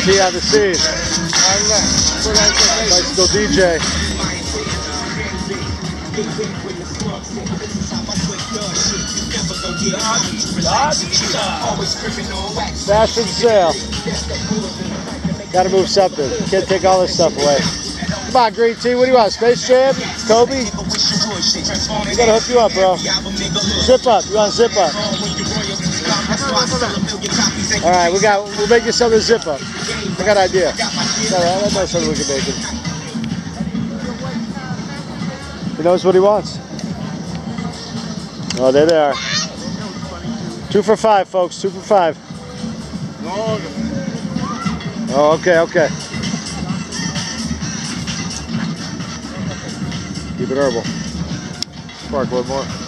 On the scene. Bicycle DJ. Fashion sale. Gotta move something. Can't take all this stuff away. Come on, Green Tea. What do you want? Space Jam? Kobe? We gotta hook you up, bro. Zip up. You want zip up? All right, we got. We'll make you something to zip up. I got an idea. All right, I know something we can make it. He knows what he wants. Oh, there they are. Two for five, folks. Two for five. Oh, okay, okay. Keep it herbal. Spark one more.